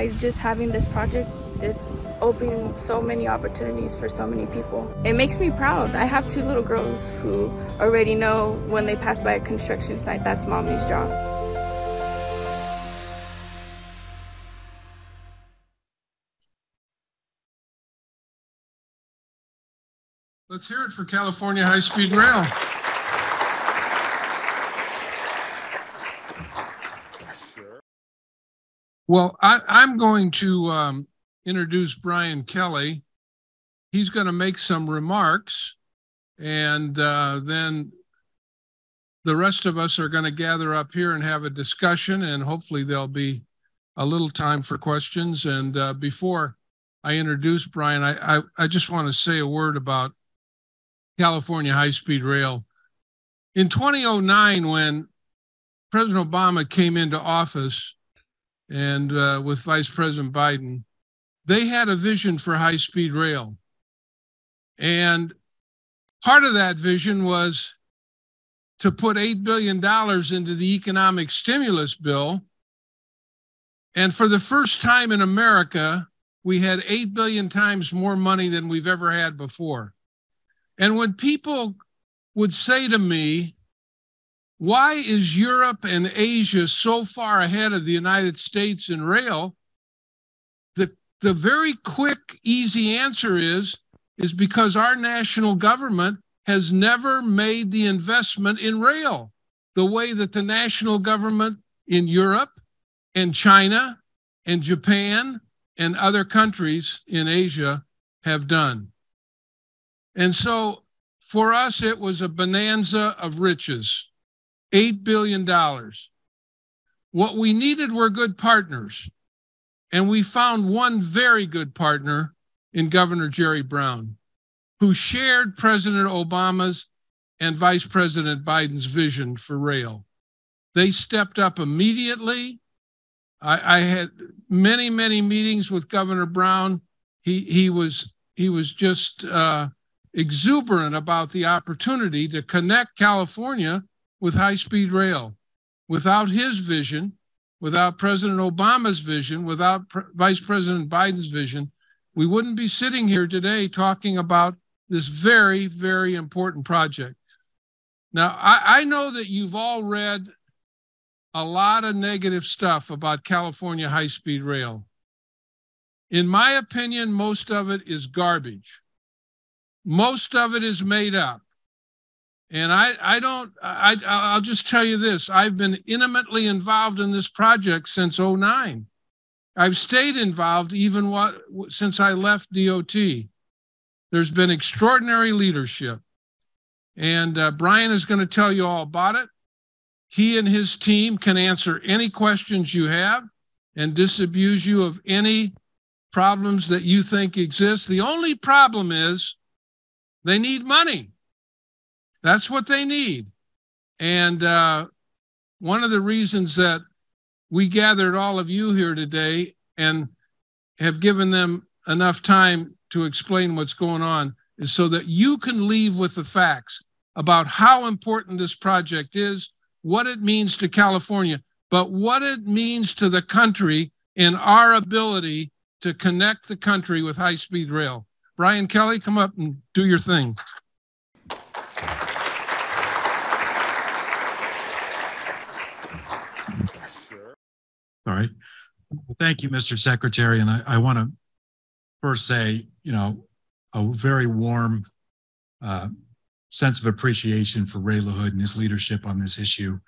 by just having this project, it's opening so many opportunities for so many people. It makes me proud. I have two little girls who already know when they pass by a construction site, that's mommy's job. Let's hear it for California High Speed Rail. Well, I, am going to um, introduce Brian Kelly. He's going to make some remarks, and uh, then the rest of us are going to gather up here and have a discussion, and hopefully there'll be a little time for questions. And uh, before I introduce Brian, I, I, I just want to say a word about California high speed rail. In 2009, when President Obama came into office and uh, with Vice President Biden, they had a vision for high speed rail. And part of that vision was to put $8 billion into the economic stimulus bill. And for the first time in America, we had 8 billion times more money than we've ever had before. And when people would say to me, why is Europe and Asia so far ahead of the United States in rail? The, the very quick, easy answer is, is because our national government has never made the investment in rail the way that the national government in Europe and China and Japan and other countries in Asia have done. And so for us, it was a bonanza of riches $8 billion. What we needed were good partners. And we found one very good partner in Governor Jerry Brown, who shared President Obama's and Vice President Biden's vision for rail. They stepped up immediately. I, I had many, many meetings with Governor Brown. He, he was he was just uh, exuberant about the opportunity to connect California with high speed rail. Without his vision, without President Obama's vision, without Pre- Vice President Biden's vision, we wouldn't be sitting here today talking about this very, very important project. Now, I, I know that you've all read a lot of negative stuff about California high speed rail. In my opinion, most of it is garbage. Most of it is made up. And I, I don't, I, I'll just tell you this I've been intimately involved in this project since 09. I've stayed involved even what, since I left DOT. There's been extraordinary leadership. And uh, Brian is going to tell you all about it. He and his team can answer any questions you have and disabuse you of any problems that you think exist. The only problem is they need money. That's what they need. And uh, one of the reasons that we gathered all of you here today and have given them enough time to explain what's going on is so that you can leave with the facts about how important this project is, what it means to California, but what it means to the country in our ability to connect the country with high speed rail. Brian Kelly, come up and do your thing. All right. Thank you, Mr. Secretary. And I, I want to first say, you know, a very warm uh, sense of appreciation for Ray LaHood and his leadership on this issue.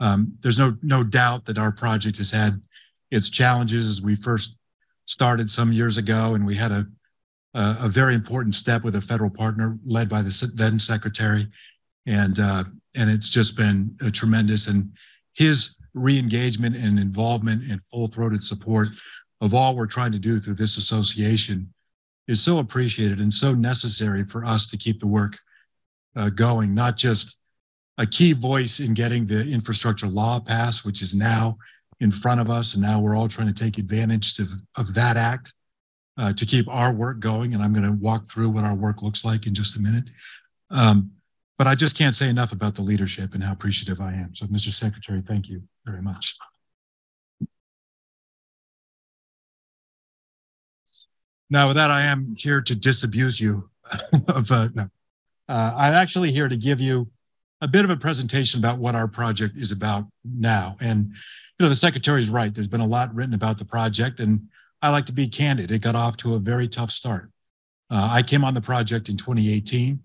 Um, there's no no doubt that our project has had its challenges as we first started some years ago, and we had a uh, a very important step with a federal partner led by the then secretary, and uh, and it's just been tremendous. And his re-engagement and involvement and full-throated support of all we're trying to do through this association is so appreciated and so necessary for us to keep the work uh, going. Not just a key voice in getting the infrastructure law passed, which is now in front of us, and now we're all trying to take advantage to, of that act uh, to keep our work going. And I'm going to walk through what our work looks like in just a minute. Um, but I just can't say enough about the leadership and how appreciative I am. So, Mr. Secretary, thank you very much. Now, with that, I am here to disabuse you. of, uh, no. Uh, I'm actually here to give you a bit of a presentation about what our project is about now. And, you know, the secretary is right. There's been a lot written about the project, and I like to be candid. It got off to a very tough start. Uh, I came on the project in 2018.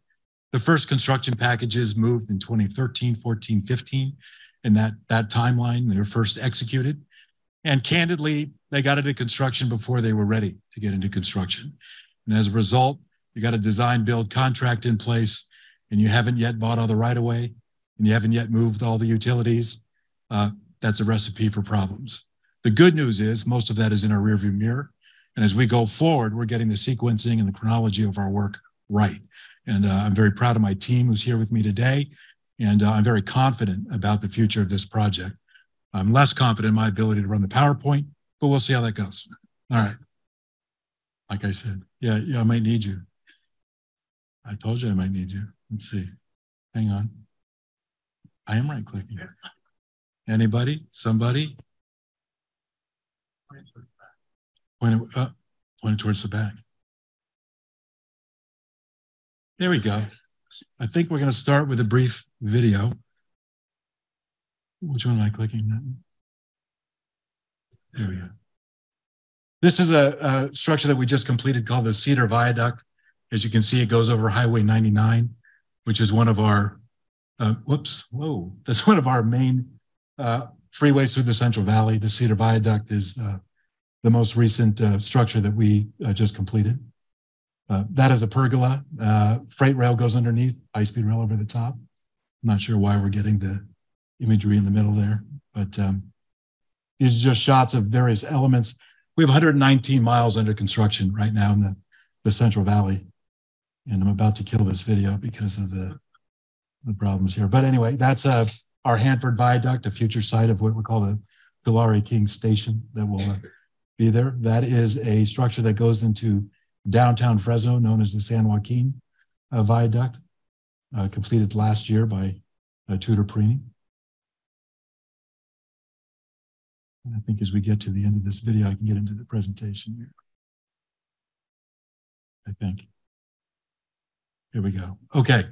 The first construction packages moved in 2013, 14, 15. In that, that timeline, they were first executed. And candidly, they got into construction before they were ready to get into construction. And as a result, you got a design build contract in place and you haven't yet bought all the right of way and you haven't yet moved all the utilities, uh, that's a recipe for problems. The good news is most of that is in our rearview mirror. And as we go forward, we're getting the sequencing and the chronology of our work right. And uh, I'm very proud of my team who's here with me today. And uh, I'm very confident about the future of this project. I'm less confident in my ability to run the PowerPoint, but we'll see how that goes. All right. Like I said, yeah, yeah, I might need you. I told you I might need you. Let's see. Hang on. I am right clicking. Anybody? Somebody? Point uh, point towards the back. There we go. I think we're going to start with a brief video. Which one am I clicking? There we go. This is a, a structure that we just completed called the Cedar Viaduct. As you can see, it goes over Highway 99, which is one of our, uh, whoops, whoa, that's one of our main uh, freeways through the Central Valley. The Cedar Viaduct is uh, the most recent uh, structure that we uh, just completed. Uh, that is a pergola. freight rail goes underneath, high speed rail over the top. Not sure why we're getting the imagery in the middle there, but um, these are just shots of various elements. We have 119 miles under construction right now in the, the Central Valley and I'm about to kill this video because of the the problems here. But anyway, that's uh, our Hanford Viaduct, a future site of what we call the Tulare King Station that will uh, be there. That is a structure that goes into downtown Fresno, known as the San Joaquin uh, Viaduct, uh, completed last year by uh, Tutor Perini. I think as we get to the end of this video, I can get into the presentation here. I think. Here we go. Okay.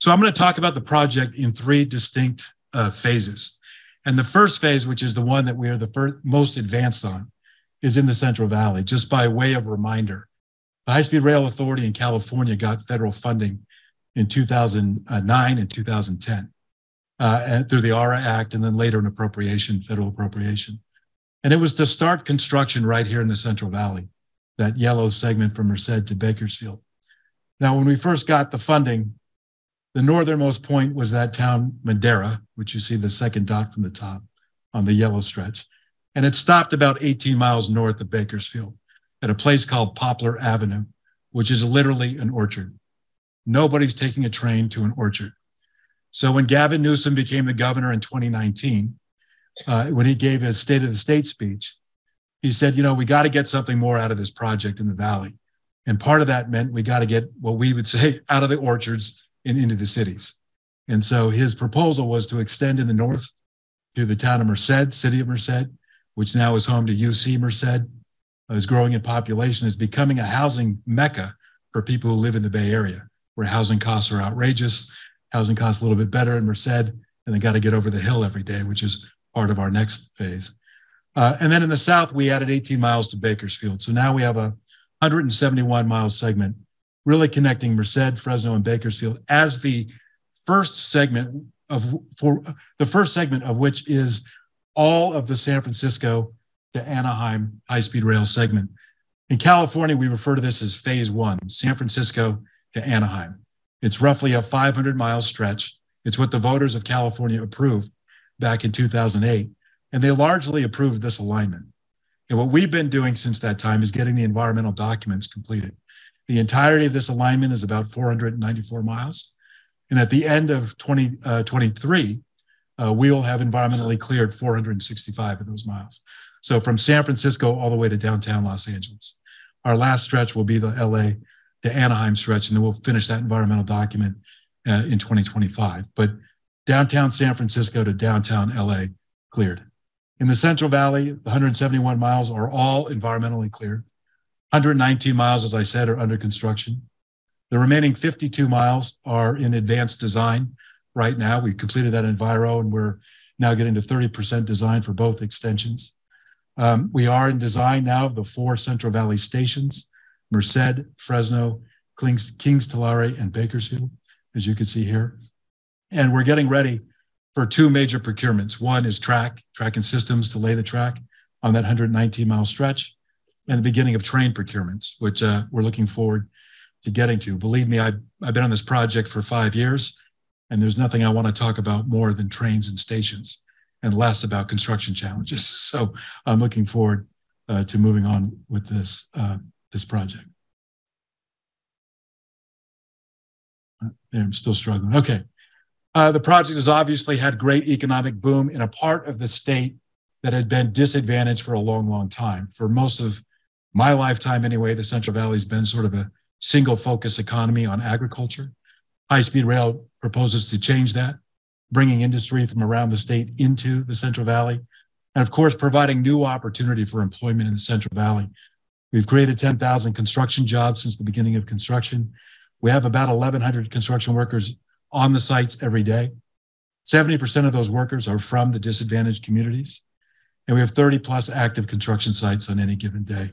So I'm going to talk about the project in three distinct uh, phases. And the first phase, which is the one that we are the first, most advanced on, is in the Central Valley. Just by way of reminder, the High Speed Rail Authority in California got federal funding in 2009 and 2010 uh, and through the ARRA Act and then later an appropriation, federal appropriation. And it was to start construction right here in the Central Valley, that yellow segment from Merced to Bakersfield. Now, when we first got the funding, the northernmost point was that town, Madera, which you see the second dot from the top on the yellow stretch. And it stopped about 18 miles north of Bakersfield at a place called Poplar Avenue, which is literally an orchard. Nobody's taking a train to an orchard. So when Gavin Newsom became the governor in 2019, uh, when he gave his State of the State speech, he said, you know, we got to get something more out of this project in the Valley. And part of that meant we got to get what we would say out of the orchards and into the cities. And so his proposal was to extend in the north to the town of Merced, city of Merced, which now is home to UC Merced, is growing in population, is becoming a housing mecca for people who live in the Bay Area, where housing costs are outrageous. Housing costs a little bit better in Merced, and they got to get over the hill every day, which is part of our next phase. Uh, and then in the south, we added 18 miles to Bakersfield. So now we have a 171 mile segment, really connecting Merced, Fresno, and Bakersfield as the first segment of for the first segment of which is all of the San Francisco to Anaheim high speed rail segment. In California, we refer to this as phase one, San Francisco to Anaheim. It's roughly a 500 mile stretch. It's what the voters of California approved back in 2008. And they largely approved this alignment. And what we've been doing since that time is getting the environmental documents completed. The entirety of this alignment is about 494 miles. And at the end of 2023, 20, uh, we will have environmentally cleared 465 of those miles. So from San Francisco all the way to downtown Los Angeles. Our last stretch will be the LA to Anaheim stretch, and then we'll finish that environmental document uh, in 2025. But downtown San Francisco to downtown LA cleared. In the Central Valley, 171 miles are all environmentally cleared. 119 miles, as I said, are under construction. The remaining 52 miles are in advanced design right now. We've completed that enviro and we're now getting to 30% design for both extensions. Um, we are in design now of the four Central Valley stations, Merced, Fresno, Kings, Kings Tulare, and Bakersfield, as you can see here. And we're getting ready for two major procurements. One is track, track and systems to lay the track on that 119 mile stretch, and the beginning of train procurements, which uh, we're looking forward to getting to. Believe me, I've, I've been on this project for five years, and there's nothing I want to talk about more than trains and stations and less about construction challenges. So I'm looking forward uh, to moving on with this, uh, this project. Uh, I'm still struggling. Okay. Uh, the project has obviously had great economic boom in a part of the state that had been disadvantaged for a long, long time. For most of my lifetime, anyway, the Central Valley has been sort of a single focus economy on agriculture. High speed rail proposes to change that, bringing industry from around the state into the Central Valley. And of course, providing new opportunity for employment in the Central Valley. We've created 10,000 construction jobs since the beginning of construction. We have about 1,100 construction workers on the sites every day. 70% of those workers are from the disadvantaged communities. And we have 30 plus active construction sites on any given day.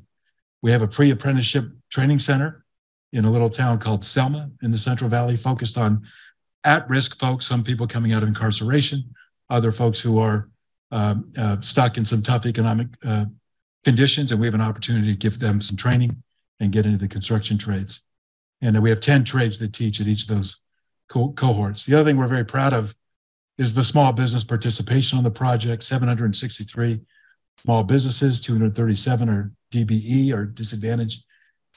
We have a pre apprenticeship training center in a little town called Selma in the Central Valley, focused on at risk folks, some people coming out of incarceration, other folks who are um, uh, stuck in some tough economic uh, conditions. And we have an opportunity to give them some training and get into the construction trades. And we have 10 trades that teach at each of those co- cohorts. The other thing we're very proud of is the small business participation on the project 763 small businesses, 237 are DBE or disadvantaged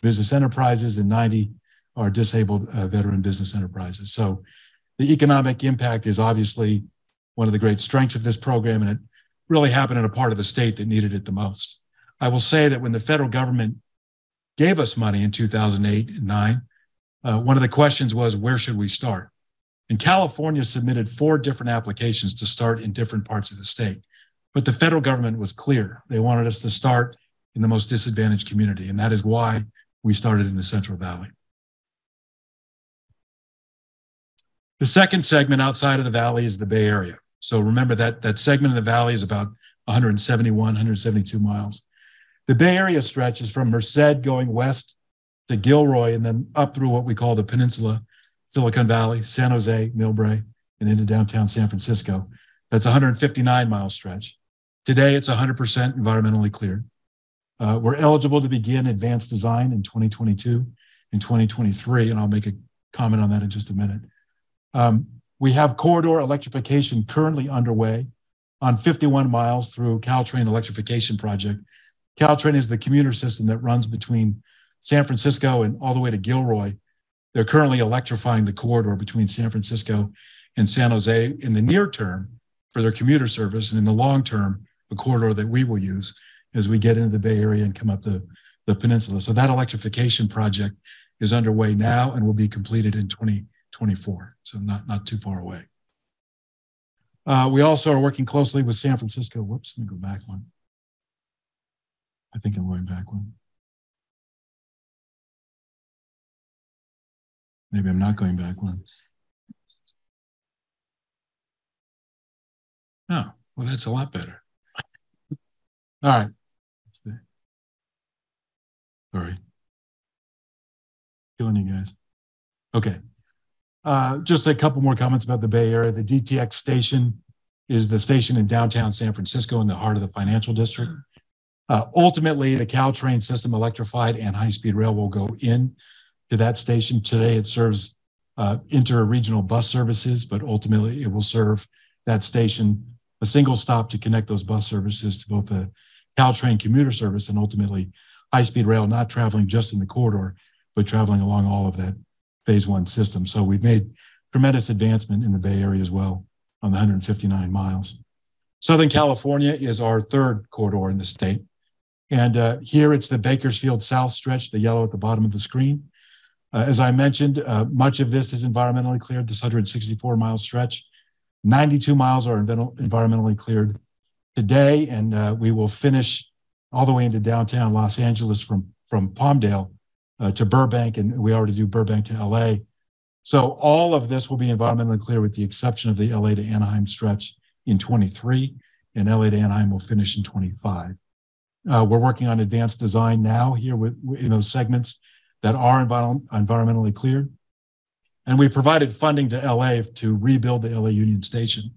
business enterprises, and 90 are disabled uh, veteran business enterprises. So the economic impact is obviously one of the great strengths of this program, and it really happened in a part of the state that needed it the most. I will say that when the federal government gave us money in 2008 and 9, uh, one of the questions was, where should we start? And California submitted four different applications to start in different parts of the state. But the federal government was clear. They wanted us to start in the most disadvantaged community. And that is why we started in the Central Valley. The second segment outside of the valley is the Bay Area. So remember that that segment of the valley is about 171, 172 miles. The Bay Area stretch is from Merced going west to Gilroy and then up through what we call the peninsula, Silicon Valley, San Jose, Millbrae, and into downtown San Francisco. That's 159 mile stretch. Today, it's 100% environmentally cleared. Uh, we're eligible to begin advanced design in 2022 and 2023, and I'll make a comment on that in just a minute. Um, we have corridor electrification currently underway on 51 miles through Caltrain Electrification Project. Caltrain is the commuter system that runs between San Francisco and all the way to Gilroy. They're currently electrifying the corridor between San Francisco and San Jose in the near term for their commuter service, and in the long term, a corridor that we will use as we get into the Bay Area and come up the, the peninsula. So that electrification project is underway now and will be completed in 2024. So not, not too far away. Uh, we also are working closely with San Francisco. Whoops, let me go back one. I think I'm going back one. Maybe I'm not going back one. Oh, well, that's a lot better. All right. Sorry. Killing you guys. Okay. Uh, just a couple more comments about the Bay Area. The DTX station is the station in downtown San Francisco in the heart of the financial district. Uh, ultimately, the Caltrain system, electrified and high speed rail, will go in to that station. Today, it serves uh, inter-regional bus services, but ultimately, it will serve that station a single stop to connect those bus services to both the Caltrain commuter service and ultimately high-speed rail, not traveling just in the corridor, but traveling along all of that phase one system. So we've made tremendous advancement in the Bay Area as well on the 159 miles. Southern California is our third corridor in the state. And uh, here it's the Bakersfield South stretch, the yellow at the bottom of the screen. Uh, as I mentioned, uh, much of this is environmentally cleared, this 164 mile stretch. 92 miles are environmentally cleared today, and uh, we will finish all the way into downtown Los Angeles from, from Palmdale uh, to Burbank, and we already do Burbank to LA. So all of this will be environmentally clear with the exception of the LA to Anaheim stretch in 23, and LA to Anaheim will finish in 25. Uh, we're working on advanced design now here with, in those segments that are envir- environmentally cleared. And we provided funding to LA to rebuild the LA Union Station,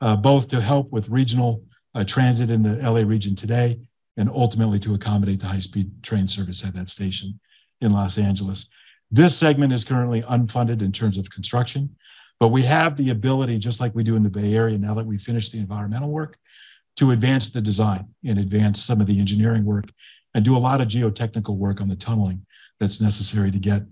uh, both to help with regional uh, transit in the LA region today and ultimately to accommodate the high speed train service at that station in Los Angeles. This segment is currently unfunded in terms of construction, but we have the ability, just like we do in the Bay Area, now that we finished the environmental work, to advance the design and advance some of the engineering work and do a lot of geotechnical work on the tunneling that's necessary to get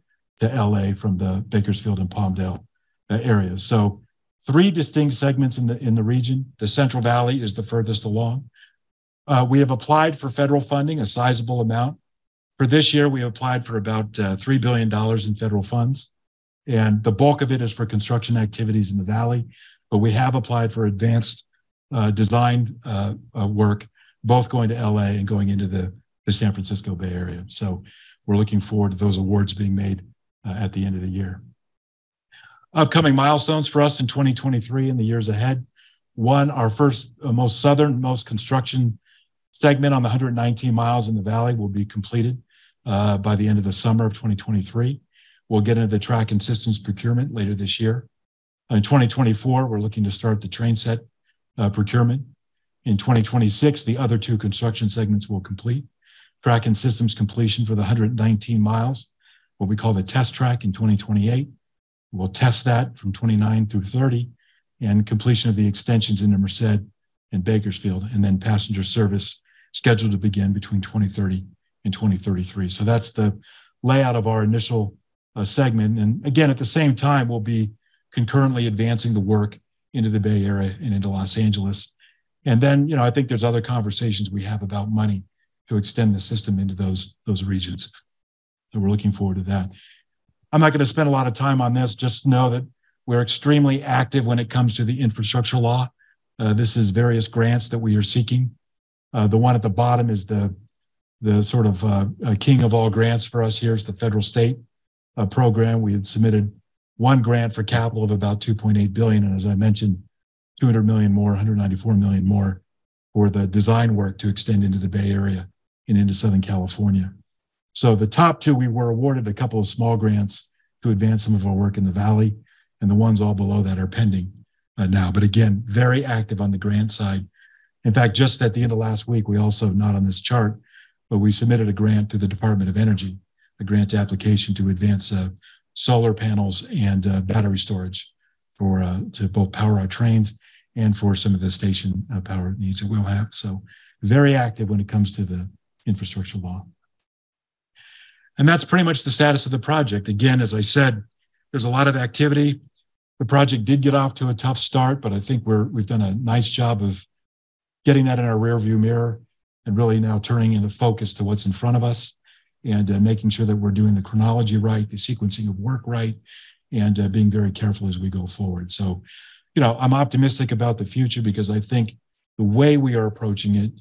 to LA from the Bakersfield and Palmdale uh, areas. So three distinct segments in the in the region. The Central Valley is the furthest along. Uh, we have applied for federal funding, a sizable amount. For this year, we applied for about uh, $3 billion in federal funds. And the bulk of it is for construction activities in the Valley. But we have applied for advanced uh, design uh, uh, work, both going to LA and going into the, the San Francisco Bay Area. So we're looking forward to those awards being made uh, at the end of the year. Upcoming milestones for us in 2023 and the years ahead. One, our first, uh, most southernmost construction segment on the 119 miles in the valley will be completed uh, by the end of the summer of 2023. We'll get into the track and systems procurement later this year. In 2024, we're looking to start the train set uh, procurement. In 2026, the other two construction segments will complete. Track and systems completion for the 119 miles, what we call the test track in 2028. We'll test that from 29 through 30 and completion of the extensions into Merced and Bakersfield, and then passenger service scheduled to begin between 2030 and 2033. So that's the layout of our initial uh, segment. And again, at the same time, we'll be concurrently advancing the work into the Bay Area and into Los Angeles. And then, you know, I think there's other conversations we have about money to extend the system into those, those regions. So we're looking forward to that. I'm not going to spend a lot of time on this. Just know that we're extremely active when it comes to the infrastructure law. Uh, this is various grants that we are seeking. Uh, the one at the bottom is the the sort of uh, king of all grants for us here is the federal state uh, program. We had submitted one grant for capital of about 2.8 billion, and as I mentioned, 200 million more, 194 million more for the design work to extend into the Bay Area and into Southern California. So the top two, we were awarded a couple of small grants to advance some of our work in the Valley, and the ones all below that are pending uh, now. But again, very active on the grant side. In fact, just at the end of last week, we also, not on this chart, but we submitted a grant to the Department of Energy, a grant application to advance uh, solar panels and uh, battery storage for uh, to both power our trains and for some of the station uh, power needs that we'll have. So very active when it comes to the infrastructure law. And that's pretty much the status of the project. Again, as I said, there's a lot of activity. The project did get off to a tough start, but I think we're, we've done a nice job of getting that in our rearview mirror and really now turning in the focus to what's in front of us and uh, making sure that we're doing the chronology right, the sequencing of work right, and uh, being very careful as we go forward. So, you know, I'm optimistic about the future because I think the way we are approaching it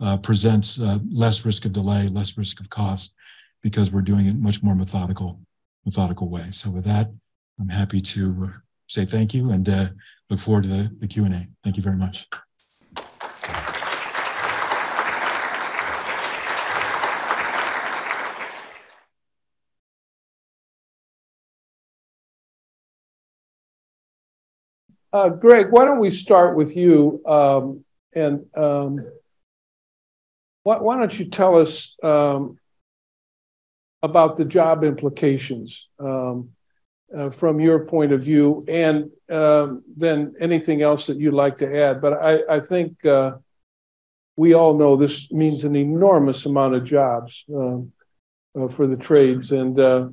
uh, presents uh, less risk of delay, less risk of cost, because we're doing it much more methodical, methodical way. So, with that, I'm happy to uh, say thank you and uh, look forward to the, the Q&A. Thank you very much. Uh, Greg, why don't we start with you? Um, and um, why, why, don't you tell us um, about the job implications um, uh, from your point of view, and um, then anything else that you'd like to add? But I, I think uh, we all know this means an enormous amount of jobs um, uh, for the trades, and uh,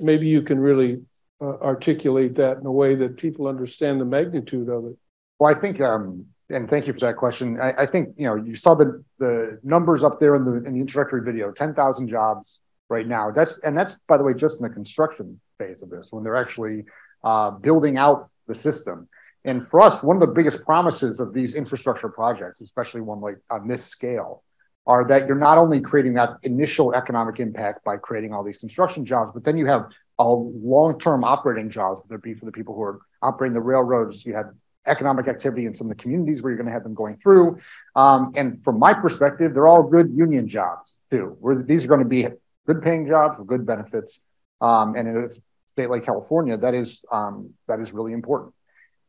maybe you can really uh, articulate that in a way that people understand the magnitude of it? Well, I think, um, and thank you for that question. I, I, think you know you saw the the numbers up there in the in the introductory video, ten thousand jobs right now. That's and that's by the way just in the construction phase of this when they're actually uh, building out the system. And for us, one of the biggest promises of these infrastructure projects, especially one like on this scale, are that you're not only creating that initial economic impact by creating all these construction jobs, but then you have long-term operating jobs, whether it be for the people who are operating the railroads. You have economic activity in some of the communities where you're going to have them going through. Um, and from my perspective, they're all good union jobs too. Where these are going to be good paying jobs with good benefits. Um, and in a state like California, that is um, that is really important.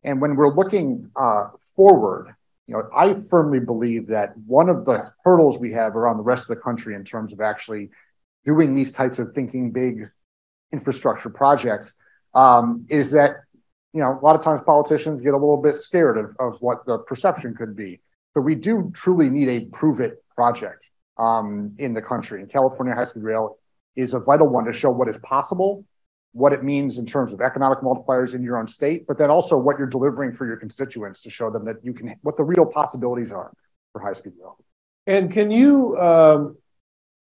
And when we're looking uh, forward, you know, I firmly believe that one of the hurdles we have around the rest of the country in terms of actually doing these types of thinking big infrastructure projects um, is that you know a lot of times politicians get a little bit scared of, of what the perception could be. But we do truly need a prove it project um, in the country. And California High Speed Rail is a vital one to show what is possible what it means in terms of economic multipliers in your own state, but then also what you're delivering for your constituents to show them that you can, what the real possibilities are for high speed rail. And can you um,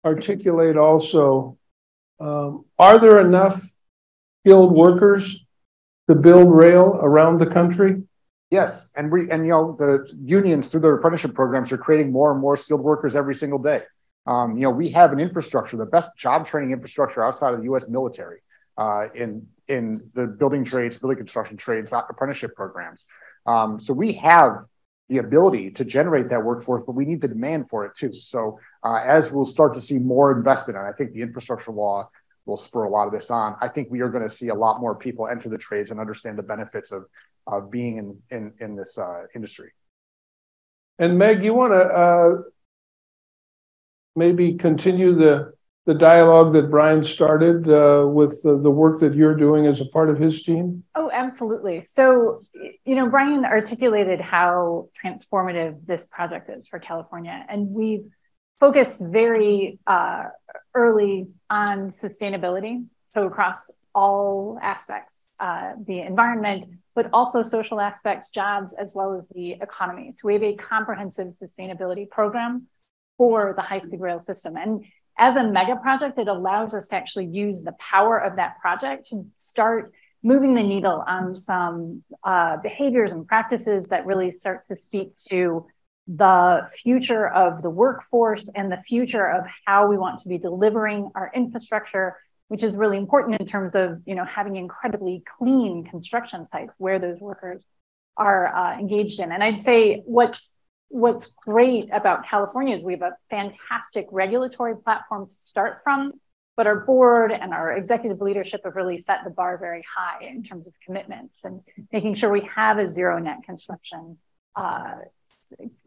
articulate also, um, are there enough skilled workers to build rail around the country? Yes, and we and you know the unions through their apprenticeship programs are creating more and more skilled workers every single day. Um, you know we have an infrastructure, the best job training infrastructure outside of the U.S. military uh, in in the building trades, building construction trades, apprenticeship programs. Um, so we have the ability to generate that workforce, but we need the demand for it too. So uh, as we'll start to see more investment, and I think the infrastructure law will spur a lot of this on. I think we are going to see a lot more people enter the trades and understand the benefits of of being in in, in this uh, industry. And Meg, you want to uh, maybe continue the the dialogue that Brian started uh, with the, the work that you're doing as a part of his team? Oh, absolutely. So, you know, Brian articulated how transformative this project is for California. And we've focused very uh, early on sustainability. So, across all aspects, uh, the environment, but also social aspects, jobs, as well as the economy. So, we have a comprehensive sustainability program for the high speed rail system. And as a mega project, it allows us to actually use the power of that project to start moving the needle on some uh, behaviors and practices that really start to speak to the future of the workforce and the future of how we want to be delivering our infrastructure which is really important in terms of you know having incredibly clean construction sites where those workers are uh, engaged in. And i'd say what's what's great about California is we have a fantastic regulatory platform to start from, but our board and our executive leadership have really set the bar very high in terms of commitments and making sure we have a zero net construction, uh,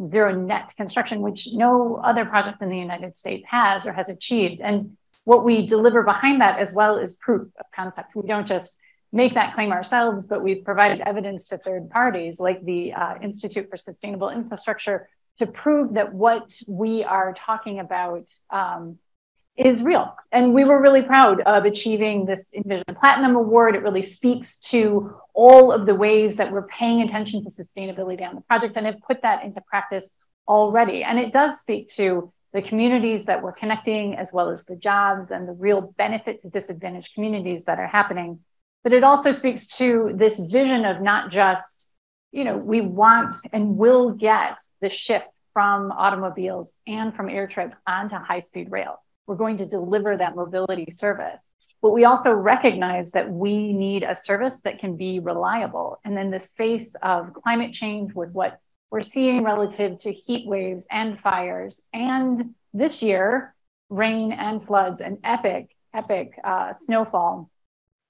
zero net construction, which no other project in the United States has or has achieved. And what we deliver behind that as well is proof of concept. We don't just make that claim ourselves, but we've provided evidence to third parties like the uh, Institute for Sustainable Infrastructure to prove that what we are talking about um, is real. And we were really proud of achieving this Envision Platinum Award. It really speaks to all of the ways that we're paying attention to sustainability on the project and have put that into practice already. And it does speak to the communities that we're connecting, as well as the jobs and the real benefit to disadvantaged communities that are happening but it also speaks to this vision of not just, you know, we want and will get the shift from automobiles and from air trips onto high speed rail. We're going to deliver that mobility service. But we also recognize that we need a service that can be reliable. And in this face of climate change, with what we're seeing relative to heat waves and fires, and this year, rain and floods and epic, epic uh, snowfall,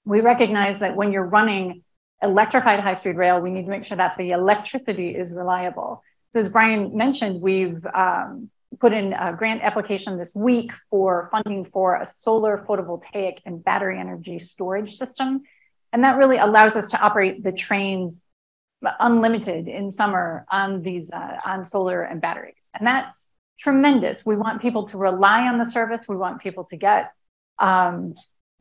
we recognize that when you're running electrified high speed rail, we need to make sure that the electricity is reliable. So, as Brian mentioned, we've um, put in a grant application this week for funding for a solar photovoltaic and battery energy storage system. And that really allows us to operate the trains unlimited in summer on these uh, on solar and batteries. And that's tremendous. We want people to rely on the service. We want people to get um,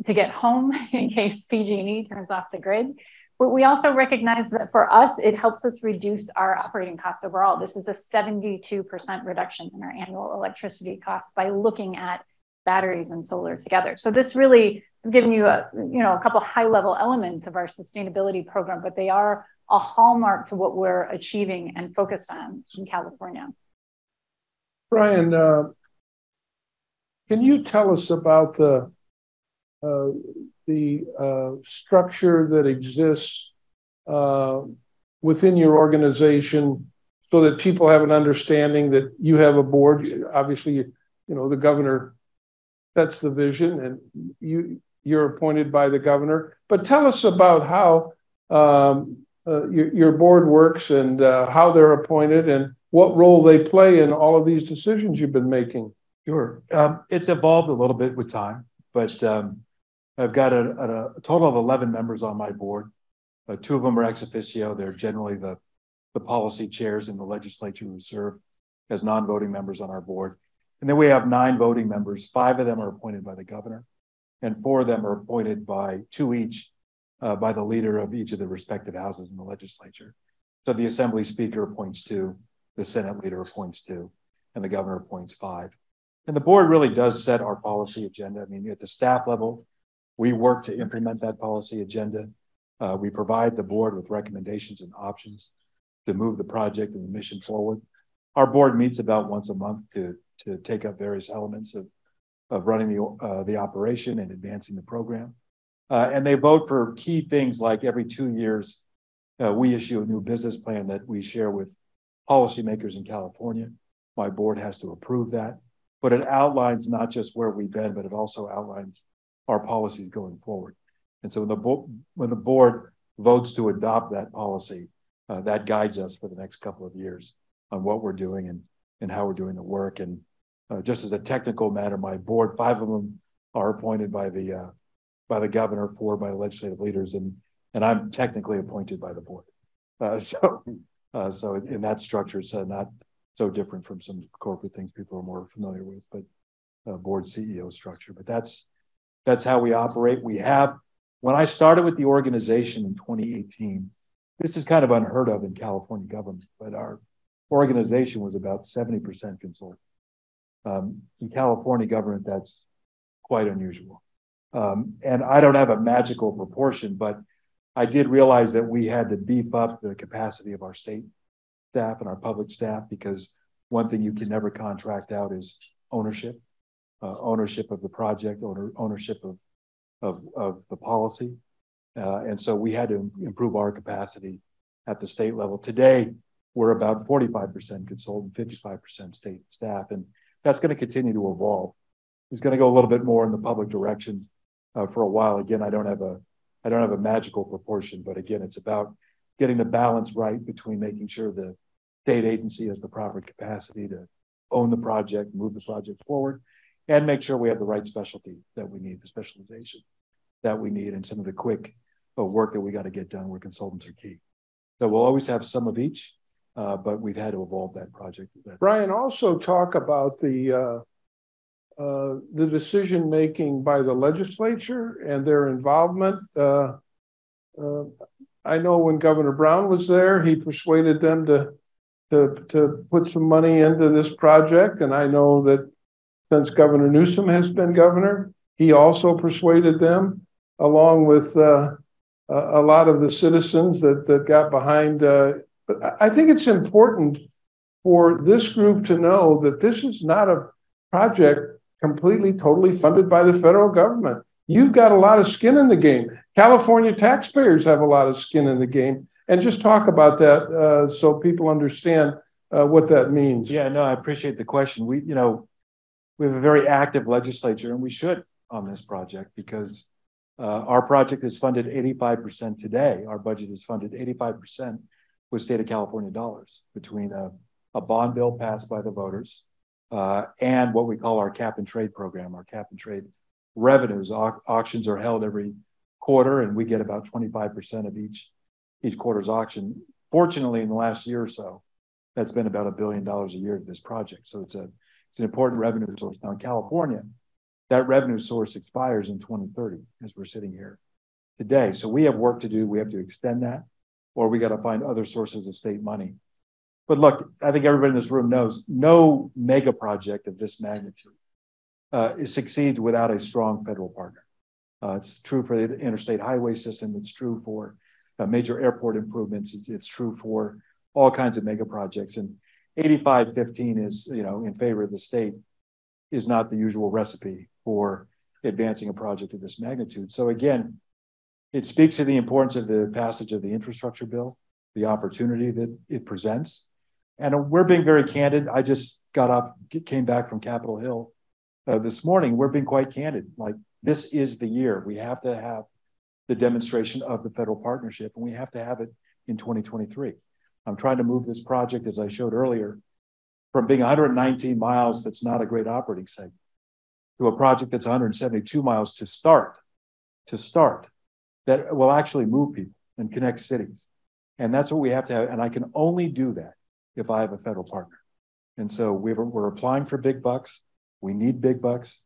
to get home in case PG&E turns off the grid. But we also recognize that for us, it helps us reduce our operating costs overall. This is a 72% reduction in our annual electricity costs by looking at batteries and solar together. So this really I'm giving you a you know a couple high level elements of our sustainability program, but they are a hallmark to what we're achieving and focused on in California. Brian, uh, can you tell us about the the uh, structure that exists uh, within your organization so that people have an understanding that you have a board? Obviously, you, you know the governor sets the vision, and you you're appointed by the governor. But tell us about how um, uh, your, your, board works and uh, how they're appointed and what role they play in all of these decisions you've been making. Sure. Um, it's evolved a little bit with time, but um, I've got a, a, a, total of 11 members on my board. Uh, two of them are ex officio. They're generally the, the policy chairs in the legislature who serve as non voting members on our board. And then we have nine voting members. Five of them are appointed by the governor, and four of them are appointed by two each uh, by the leader of each of the respective houses in the legislature. So the assembly speaker appoints two, the Senate leader appoints two, and the governor appoints five. And the board really does set our policy agenda. I mean, at the staff level, we work to implement that policy agenda. Uh, we provide the board with recommendations and options to move the project and the mission forward. Our board meets about once a month to, to take up various elements of, of running the, uh, the operation and advancing the program. Uh, and they vote for key things like every two years, uh, we issue a new business plan that we share with policymakers in California. My board has to approve that, but it outlines not just where we've been, but it also outlines our policies going forward. And so when the, bo- when the board votes to adopt that policy, uh, that guides us for the next couple of years on what we're doing and, and how we're doing the work. And uh, just as a technical matter, my board, five of them are appointed by the uh, by the governor, four by the legislative leaders, and and I'm technically appointed by the board. Uh, so uh, so in that structure, it's not so different from some corporate things people are more familiar with, but uh, board CEO structure. But that's that's how we operate. We have when I started with the organization in 2018, this is kind of unheard of in California government, but our organization was about 70% consultant. Um, in California government, that's quite unusual. Um, and I don't have a magical proportion, but I did realize that we had to beef up the capacity of our state staff and our public staff because one thing you can never contract out is ownership, uh, ownership of the project, owner, ownership of, of, of the policy. Uh, and so we had to improve our capacity at the state level. Today, we're about 45% consultant, 55% state staff, and that's going to continue to evolve. It's going to go a little bit more in the public direction uh, for a while. Again, I don't have a I don't have a magical proportion, but again, it's about getting the balance right between making sure the state agency has the proper capacity to own the project, move the project forward, and make sure we have the right specialty that we need, the specialization that we need, and some of the quick uh, work that we got to get done where consultants are key. So we'll always have some of each, uh, but we've had to evolve that project. Brian, also talk about the uh, uh, the decision making by the legislature and their involvement. Uh, uh, I know when Governor Brown was there, he persuaded them to, to, to put some money into this project. And I know that since Governor Newsom has been governor, he also persuaded them, along with uh, a lot of the citizens that, that got behind. Uh, but I think it's important for this group to know that this is not a project completely, totally funded by the federal government. You've got a lot of skin in the game. California taxpayers have a lot of skin in the game. And just talk about that uh, so people understand uh, what that means. Yeah, no, I appreciate the question. We, you know, we have a very active legislature, and we should on this project because uh, our project is funded 85% today. Our budget is funded 85% with state of California dollars between a, a bond bill passed by the voters uh, and what we call our cap and trade program, our cap and trade revenues. Au- auctions are held every quarter, and we get about 25% of each each quarter's auction. Fortunately, in the last year or so, that's been about a billion dollars a year to this project. So it's a it's an important revenue source. Now in California, that revenue source expires in 2030 as we're sitting here today. So we have work to do. We have to extend that, or we got to find other sources of state money but look, I think everybody in this room knows no mega project of this magnitude uh, succeeds without a strong federal partner. Uh, it's true for the interstate highway system. It's true for uh, major airport improvements. It's, it's, true for all kinds of mega projects. And 8515 is, you know, in favor of the state. is not the usual recipe for advancing a project of this magnitude. So again, it speaks to the importance of the passage of the infrastructure bill, the opportunity that it presents. And we're being very candid. I just got up, came back from Capitol Hill uh, this morning. We're being quite candid. Like, this is the year. We have to have the demonstration of the federal partnership, and we have to have it in 2023. I'm trying to move this project, as I showed earlier, from being 119 miles, that's not a great operating segment, to a project that's 172 miles to start, to start, that will actually move people and connect cities. And that's what we have to have. And I can only do that if I have a federal partner. And so we are applying for big bucks. We need big bucks.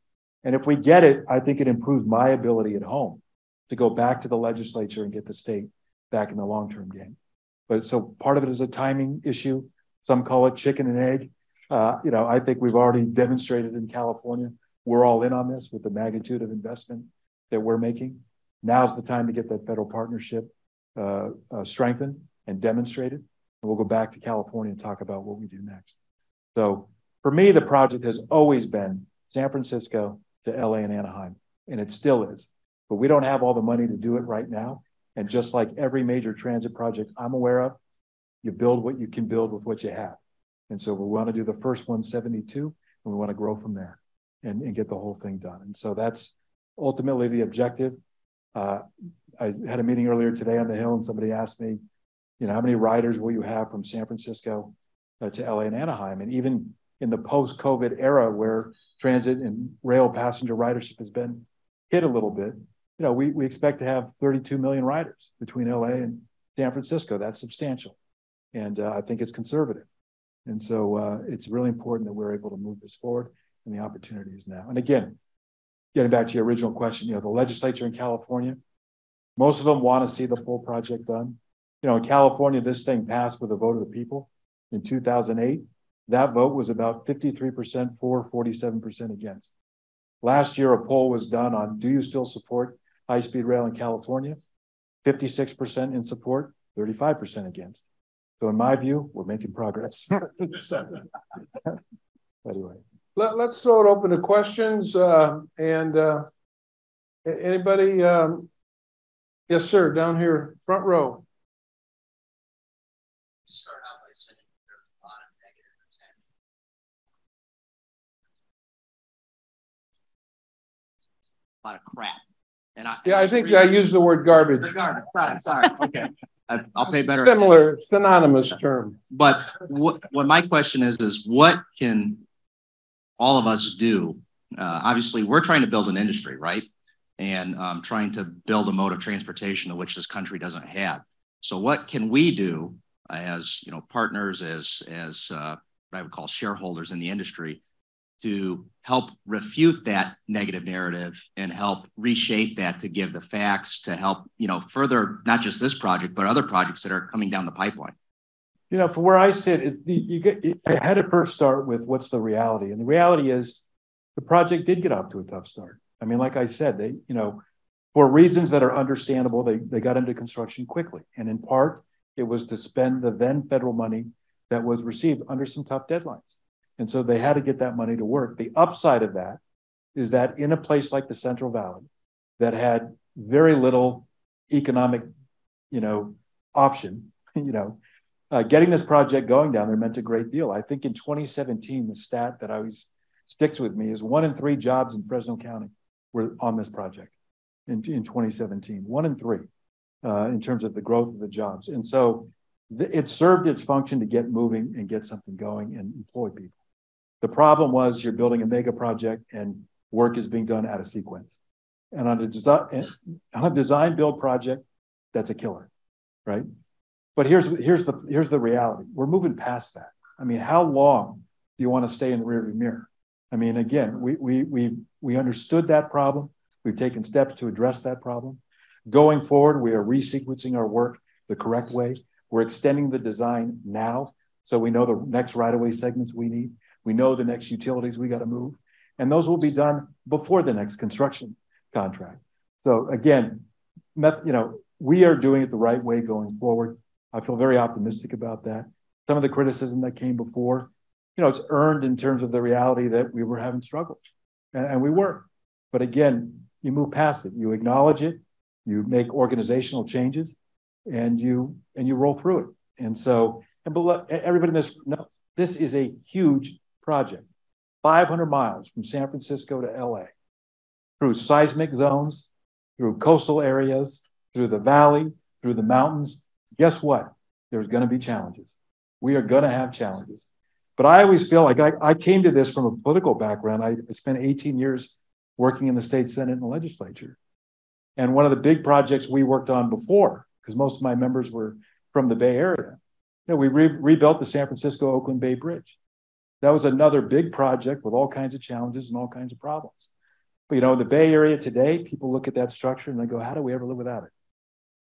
And if we get it, I think it improves my ability at home to go back to the legislature and get the state back in the long term game. But so part of it is a timing issue. Some call it chicken and egg. Uh, you know, I think we've already demonstrated in California we're all in on this with the magnitude of investment that we're making. Now's the time to get that federal partnership uh, uh, strengthened and demonstrated. And we'll go back to California and talk about what we do next. So for me, the project has always been San Francisco to LA and Anaheim, and it still is. But we don't have all the money to do it right now. And just like every major transit project I'm aware of, you build what you can build with what you have. And so we want to do the first 172 and we want to grow from there and, and get the whole thing done. And so that's ultimately the objective. Uh, I had a meeting earlier today on the Hill and somebody asked me, you know, how many riders will you have from San Francisco uh, to LA and Anaheim? And even in the post COVID era where transit and rail passenger ridership has been hit a little bit, you know, we, we expect to have 32 million riders between LA and San Francisco. That's substantial. And uh, I think it's conservative. And so uh, it's really important that we're able to move this forward and the opportunity is now. And again, getting back to your original question, you know, the legislature in California, most of them want to see the full project done. You know, in California, this thing passed with a vote of the people in 2008. That vote was about 53% for, 47% against. Last year, a poll was done on do you still support high speed rail in California? 56% in support, 35% against. So, in my view, we're making progress. anyway. Let, us throw it open to questions. Uh, and uh, anybody? Um, yes, sir, down here, front row. Start out by saying there's a lot of negative attention. A lot of crap. And I, yeah, I, I think I used the word garbage. Garbage. Sorry, sorry. Okay. I, will pay better. Similar, synonymous term. But what what my question is is what can all of us do? Uh, obviously, we're trying to build an industry, right? And um, trying to build a mode of transportation of which this country doesn't have. So, what can we do as you know partners, as as uh, what I would call shareholders in the industry, to help refute that negative narrative and help reshape that to give the facts to help you know further not just this project but other projects that are coming down the pipeline. You know from where i sit it, you get it, i had to first start with what's the reality and the reality is the project did get off to a tough start. I mean like i said they you know for reasons that are understandable they, they got into construction quickly and in part it was to spend the then federal money that was received under some tough deadlines and so they had to get that money to work. The upside of that is that in a place like the Central Valley that had very little economic, you know, option, you know, uh, getting this project going down there meant a great deal. I think in 2017, the stat that always sticks with me is one in three jobs in Fresno County were on this project in, in 2017. One in three uh, in terms of the growth of the jobs. And so th- it served its function to get moving and get something going and employ people. The problem was you're building a mega project and work is being done out of sequence. And on a, desi- on a design build project, that's a killer, right? But here's, here's, the, here's the reality we're moving past that. I mean, how long do you want to stay in the rearview mirror? I mean, again, we, we, we, we understood that problem. We've taken steps to address that problem. Going forward, we are resequencing our work the correct way. We're extending the design now so we know the next right of way segments we need. We know the next utilities we got to move, and those will be done before the next construction contract. So again, you know, we are doing it the right way going forward. I feel very optimistic about that. Some of the criticism that came before, you know, it's earned in terms of the reality that we were having struggles, and, and we were. But again, you move past it, you acknowledge it, you make organizational changes, and you and you roll through it. And so, and but everybody in this, no, this is a huge project, 500 miles from San Francisco to LA, through seismic zones, through coastal areas, through the valley, through the mountains. Guess what? There's going to be challenges. We are going to have challenges. But I always feel like I, I came to this from a political background. I spent 18 years working in the state senate and the legislature. And one of the big projects we worked on before, because most of my members were from the Bay Area, you know, we re- rebuilt the San Francisco Oakland Bay Bridge. That was another big project with all kinds of challenges and all kinds of problems. But you know, the Bay Area today, people look at that structure and they go, "How do we ever live without it?"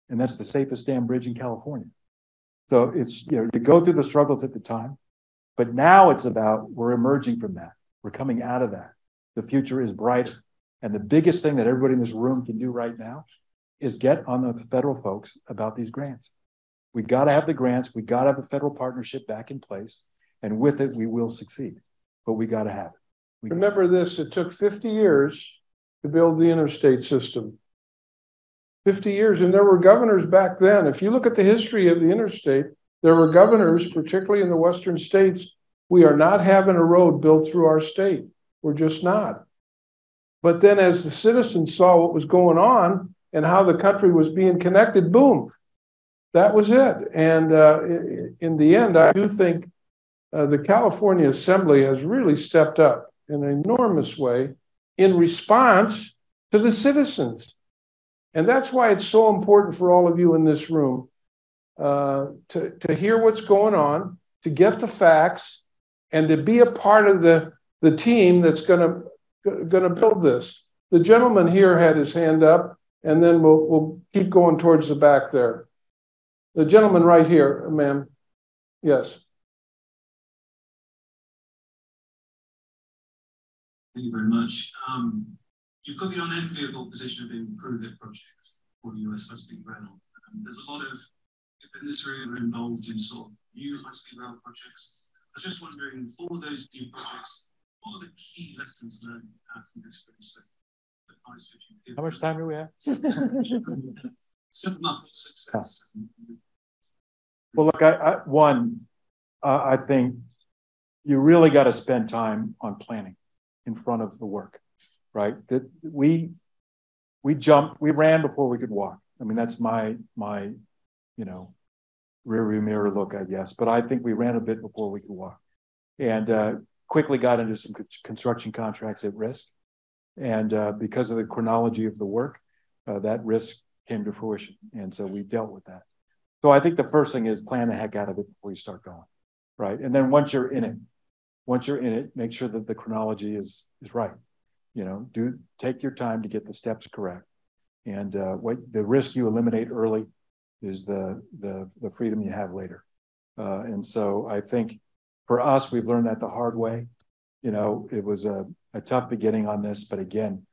And that's the safest dam bridge in California. So it's you know, you go through the struggles at the time, but now it's about we're emerging from that. We're coming out of that. The future is brighter. And the biggest thing that everybody in this room can do right now is get on the federal folks about these grants. We got to have the grants. We got to have a federal partnership back in place. And with it, we will succeed. But we got to have it. We Remember this it took 50 years to build the interstate system. 50 years. And there were governors back then. If you look at the history of the interstate, there were governors, particularly in the western states. We are not having a road built through our state. We're just not. But then, as the citizens saw what was going on and how the country was being connected, boom, that was it. And uh, in the end, I do think uh, the California Assembly has really stepped up in an enormous way in response to the citizens. And that's why it's so important for all of you in this room uh, to, to hear what's going on, to get the facts, and to be a part of the, the team that's going to build this. The gentleman here had his hand up, and then we'll, we'll keep going towards the back there. The gentleman right here, ma'am. Yes. Thank you very much. Um, you've got the unenviable position of being approved project for the US high speed rail. Um, there's a lot of people in this area are involved in sort of new high speed rail projects. I was just wondering, for those new projects, what are the key lessons learned out from your experience How much time do we have? Simple enough success. Well, look, I, I one, uh, I think you really got to spend time on planning in front of the work, right? That we we jumped, we ran before we could walk. I mean, that's my my, you know, rearview mirror look, I guess. But I think we ran a bit before we could walk, and uh, quickly got into some construction contracts at risk. And uh, because of the chronology of the work, uh, that risk came to fruition, and so we dealt with that. So I think the first thing is plan the heck out of it before you start going, right? And then once you're in it, once you're in it, make sure that the chronology is is right. You know, do take your time to get the steps correct. And uh, what the risk you eliminate early is the the the freedom you have later. Uh, and so I think for us, we've learned that the hard way. You know, it was a, a tough beginning on this, but again,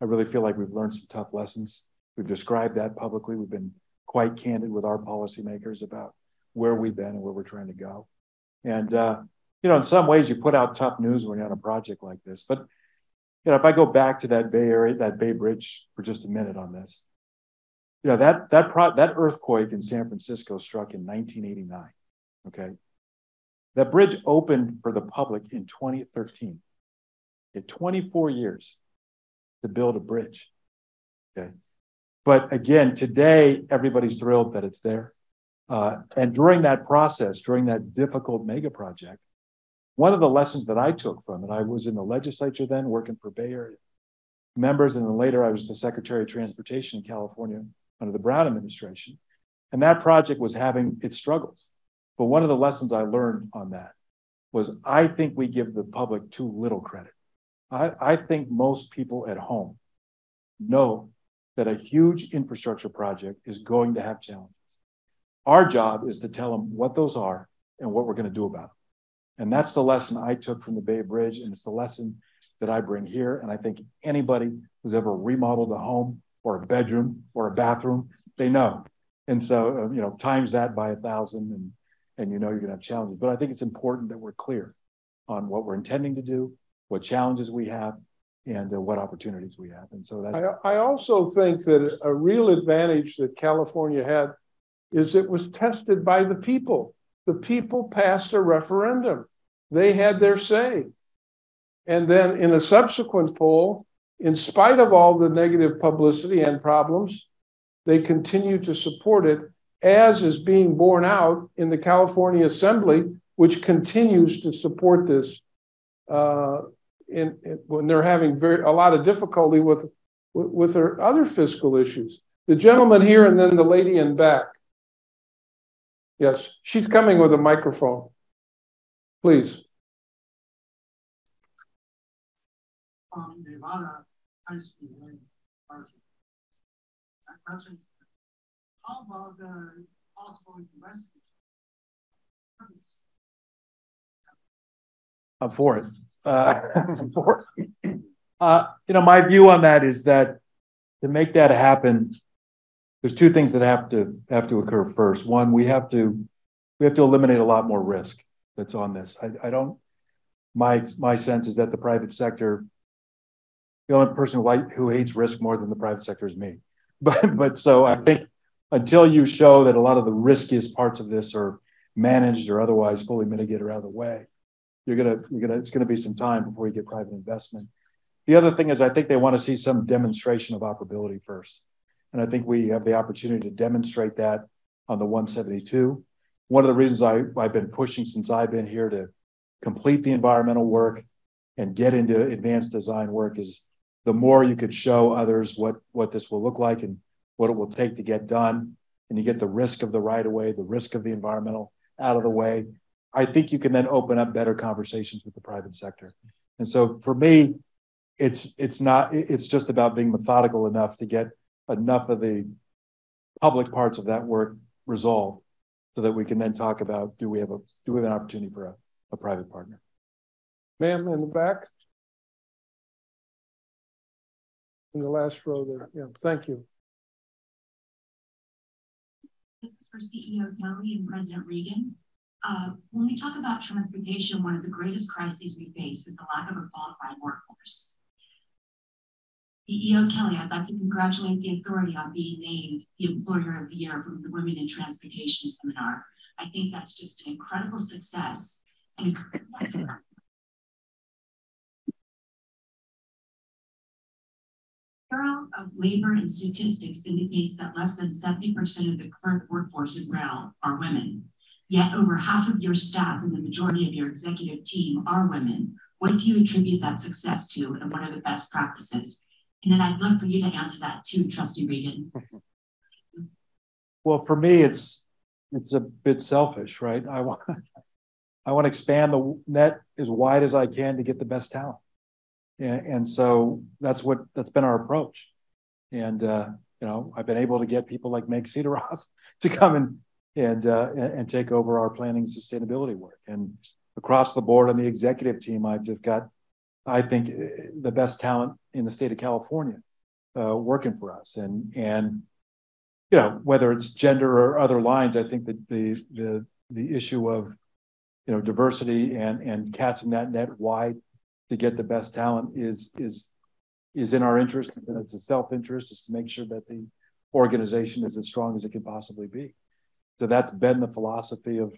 I really feel like we've learned some tough lessons. We've described that publicly. We've been quite candid with our policymakers about where we've been and where we're trying to go. And uh, you know, in some ways, you put out tough news when you're on a project like this. But you know, if I go back to that Bay Area, that Bay Bridge for just a minute on this, you know, that that pro- that earthquake in San Francisco struck in 1989. Okay, that bridge opened for the public in 2013. It 24 years to build a bridge. Okay, but again, today everybody's thrilled that it's there. Uh, and during that process, during that difficult mega project, one of the lessons that I took from it, I was in the legislature then working for Bay Area members, and then later I was the Secretary of Transportation in California under the Brown administration. And that project was having its struggles. But one of the lessons I learned on that was I think we give the public too little credit. I, I think most people at home know that a huge infrastructure project is going to have challenges. Our job is to tell them what those are and what we're going to do about them. And that's the lesson I took from the Bay Bridge. And it's the lesson that I bring here. And I think anybody who's ever remodeled a home or a bedroom or a bathroom, they know. And so, uh, you know, times that by a thousand and, and you know you're going to have challenges. But I think it's important that we're clear on what we're intending to do, what challenges we have, and uh, what opportunities we have. And so that I, I also think that a real advantage that California had is it was tested by the people. The people passed a referendum. They had their say. And then in a subsequent poll, in spite of all the negative publicity and problems, they continue to support it, as is being borne out in the California Assembly, which continues to support this uh, in, in, when they're having very a lot of difficulty with with their other fiscal issues. The gentleman here and then the lady in back. Yes, she's coming with a microphone. Please. Um, Nevada High School President, how about the possible investment? I'm for it. Uh, I'm for it. Uh, you know, my view on that is that to make that happen, there's two things that have to have to occur first. One, we have to we have to eliminate a lot more risk that's on this. I, I don't. My my sense is that the private sector, the only person who, who hates risk more than the private sector is me. But but so I think until you show that a lot of the riskiest parts of this are managed or otherwise fully mitigated out of the way, you're gonna you're gonna it's gonna be some time before you get private investment. The other thing is I think they want to see some demonstration of operability first. And I think we have the opportunity to demonstrate that on the 172. One of the reasons I, I've been pushing since I've been here to complete the environmental work and get into advanced design work is the more you could show others what, what this will look like and what it will take to get done, and you get the risk of the right of way, the risk of the environmental out of the way, I think you can then open up better conversations with the private sector. And so for me, it's it's not it's just about being methodical enough to get enough of the public parts of that work resolved so that we can then talk about do we have a do we have an opportunity for a, a private partner? Ma'am in the back. In the last row there yeah thank you. This is for ceo kelly and president regan. Uh, when we talk about transportation one of the greatest crises we face is the lack of a qualified workforce EO Kelly, I'd like to congratulate the authority on being named the Employer of the Year from the Women in Transportation Seminar. I think that's just an incredible success. And Bureau of Labor and Statistics indicates that less than 70% of the current workforce in rail are women. Yet over half of your staff and the majority of your executive team are women. What do you attribute that success to and what are the best practices? And then I'd love for you to answer that too, Trustee Regan. Well, for me, it's it's a bit selfish, right? I want I want to expand the net as wide as I can to get the best talent, and, and so that's what that's been our approach. And uh, you know, I've been able to get people like Meg Cederoth to come and and uh, and take over our planning sustainability work. And across the board on the executive team, I've just got I think, uh, the best talent in the state of California uh, working for us. And and you know whether it's gender or other lines, I think that the the the issue of you know diversity and and casting that net wide to get the best talent is is is in our interest and it's a self-interest is to make sure that the organization is as strong as it can possibly be so that's been the philosophy of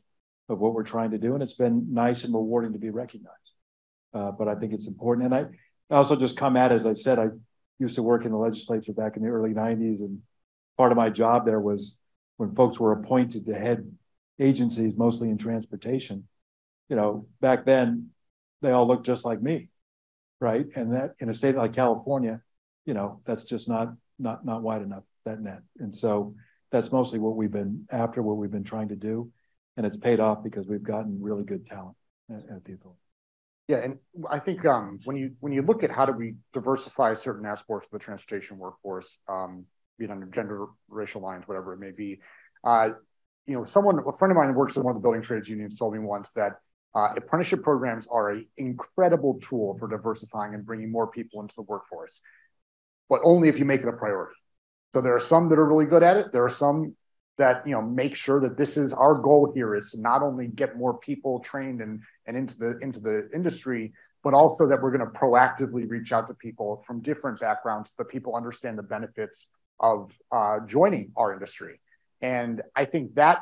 of what we're trying to do and it's been nice and rewarding to be recognized uh, but I think it's important. And I, I also just come at, as I said, I used to work in the legislature back in the early 90s. And part of my job there was when folks were appointed to head agencies, mostly in transportation, you know, back then they all looked just like me. Right. And that in a state like California, you know, that's just not not not wide enough, that net. And so that's mostly what we've been after, what we've been trying to do. And it's paid off because we've gotten really good talent at, at the authority. Yeah, and I think um, when you when you look at how do we diversify certain aspects of the transportation workforce, um, be it under gender, racial lines, whatever it may be, uh, you know, someone a friend of mine who works in one of the building trades unions told me once that uh, apprenticeship programs are an incredible tool for diversifying and bringing more people into the workforce, but only if you make it a priority. So there are some that are really good at it. There are some that you know make sure that this is our goal here is to not only get more people trained and and into the into the industry, but also that we're going to proactively reach out to people from different backgrounds so that people understand the benefits of uh, joining our industry. And I think that